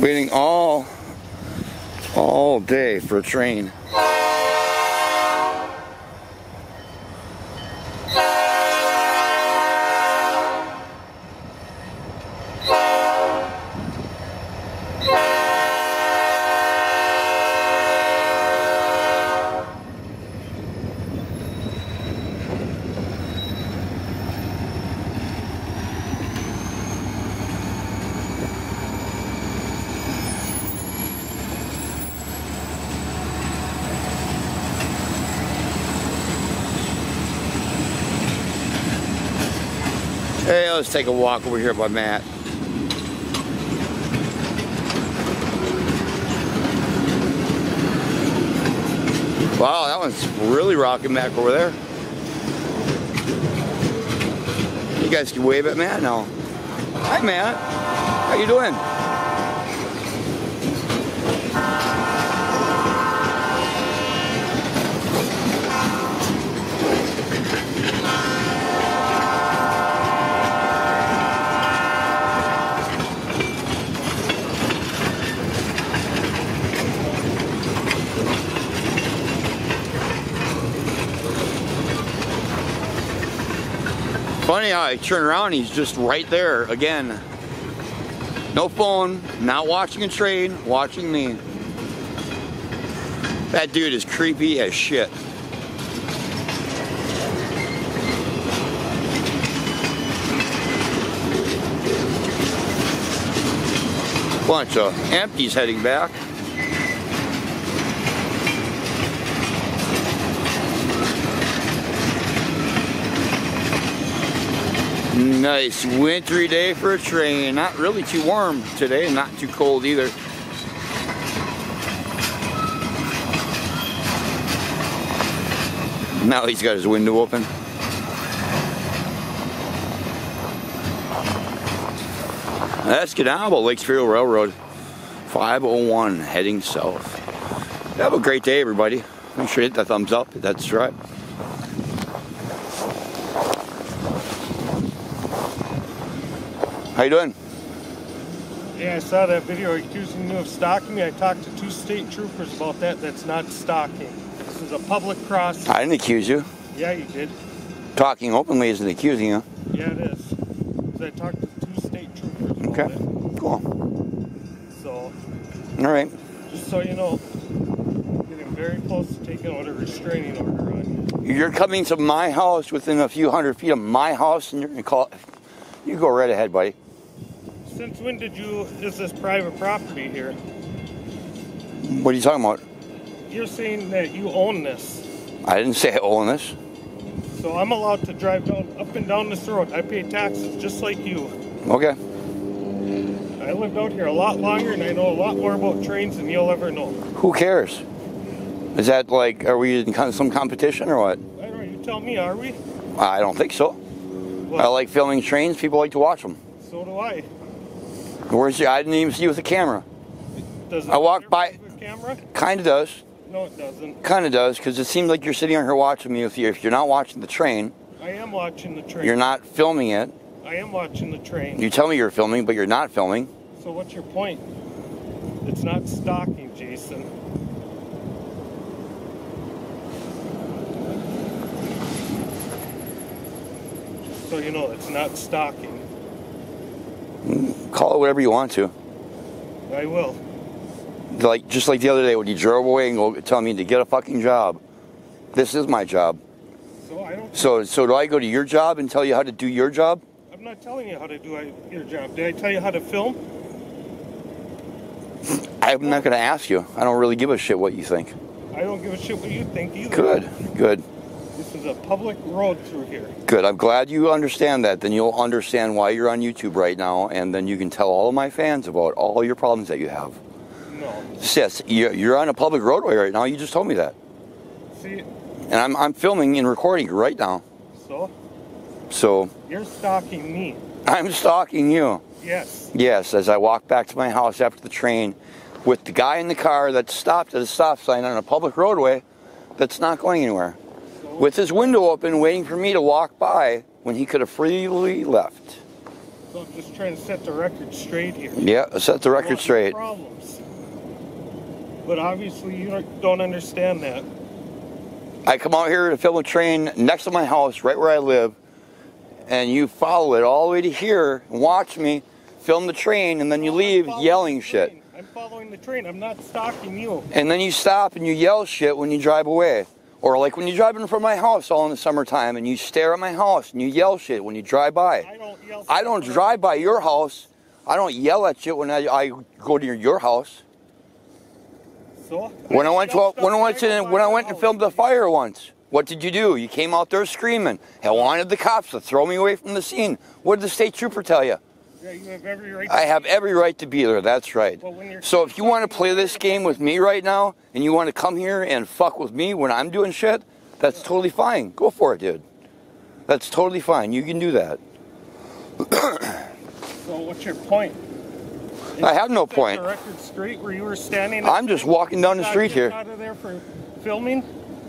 Waiting all, all day for a train. Hey, let's take a walk over here by Matt. Wow, that one's really rocking back over there. You guys can wave at Matt now. Hi, Matt. How you doing? Funny how I turn around, he's just right there again. No phone, not watching a train, watching me. That dude is creepy as shit. Bunch of empties heading back. Nice wintry day for a train. Not really too warm today, not too cold either. Now he's got his window open. That's Escanaba, Lake Superior Railroad. 501 heading south. Have a great day, everybody. Make sure to hit that thumbs up that's right. How you doing? Yeah, I saw that video accusing you of stalking me. I talked to two state troopers about that. That's not stalking. This is a public crossing. I didn't accuse you. Yeah, you did. Talking openly isn't accusing you. Yeah, it is. Because I talked to two state troopers about Okay, it. cool. So, All right. just so you know, I'm getting very close to taking out a restraining order on you. You're coming to my house within a few hundred feet of my house, and you're gonna call. You go right ahead, buddy. Since when did you, is this private property here? What are you talking about? You're saying that you own this. I didn't say I own this. So I'm allowed to drive down, up and down this road. I pay taxes just like you. Okay. I lived out here a lot longer and I know a lot more about trains than you'll ever know. Who cares? Is that like, are we in some competition or what? I don't know, you tell me, are we? I don't think so. I like filming trains. People like to watch them. So do I. Where's your? I didn't even see you with a camera. Does it I walked by- camera? Kind of does. No, it doesn't. Kind of does, because it seems like you're sitting on here watching me. If you're, if you're not watching the train, I am watching the train. you're not filming it. I am watching the train. You tell me you're filming, but you're not filming. So what's your point? It's not stalking, Jason. So you know, it's not stalking. Call it whatever you want to. I will. Like just like the other day when you drove away and go tell me to get a fucking job. This is my job. So I don't. So so do I go to your job and tell you how to do your job? I'm not telling you how to do your job. Did I tell you how to film? I'm not going to ask you. I don't really give a shit what you think. I don't give a shit what you think either. Good, good, This is a public road through here. good. I'm glad you understand that. Then you'll understand why you're on YouTube right now, and then you can tell all of my fans about all your problems that you have. No. Sis, you're you're on a public roadway right now. You just told me that, See, and I'm I'm filming and recording right now. so So you're stalking me. I'm stalking you. Yes. Yes, as I walk back to my house after the train with the guy in the car that stopped at a stop sign on a public roadway that's not going anywhere. With his window open, waiting for me to walk by when he could have freely left. So I'm just trying to set the record straight here. Yeah, set the record straight. Problems. But obviously you don't- understand that. I come out here to film a train next to my house, right where I live, and you follow it all the way to here and watch me film the train, and then you leave yelling shit. I'm following the train. I'm not stalking you. And then you stop and you yell shit when you drive away. Or like when you drive in front of my house all in the summertime and you stare at my house and you yell shit when you drive by. I don't yell. I don't drive by your house. I don't yell at you when I, I go to your, your house. So When I went to when I went to when I went to my film the fire once, what did you do? You came out there screaming. I wanted the cops to throw me away from the scene. What did the state trooper tell you? Yeah, you have every right. I have every right to be there. That's right. Well, So if you want to play this game with me right now, and you want to come here and fuck with me when I'm doing shit, that's totally fine. Go for it, dude. That's totally fine. You can do that. So what's your point? I have no point. The record straight where you were standing. I'm just walking down the street here. Out of there for filming.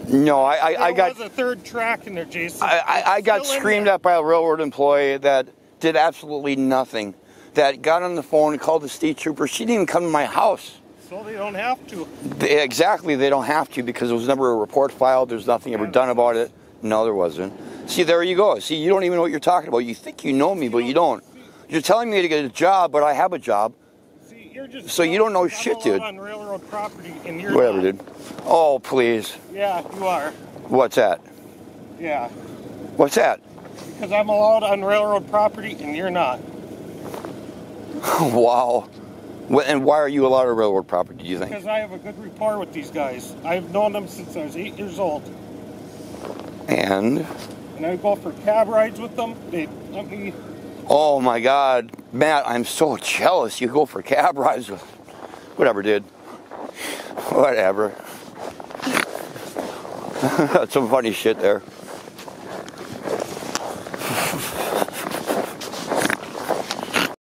No, I, I, I got a third track in there, Jason. I, I, I got screamed at by a railroad employee that did absolutely nothing. That got on the phone and called the state trooper. She didn't even come to my house. So they don't have to. They, exactly, they don't have to because there was never a report filed. There's nothing ever done about it. No, there wasn't. See, there you go. See, you don't even know what you're talking about. You think you know me, but you don't. You're telling me to get a job, but I have a job. See, you're just. So you don't know shit, dude. On railroad property, and you're Whatever, not. dude. Oh, please. Yeah, you are. What's that? Yeah, What's that? Because I'm allowed on railroad property, and you're not. wow. And why are you allowed on railroad property, do you think? Because I have a good rapport with these guys. I've known them since I was eight years old, And, and I go for cab rides with them. They let me. oh my God, Matt, I'm so jealous. You go for cab rides with. Whatever, dude. Whatever. That's some funny shit there.